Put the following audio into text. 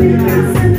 Yes.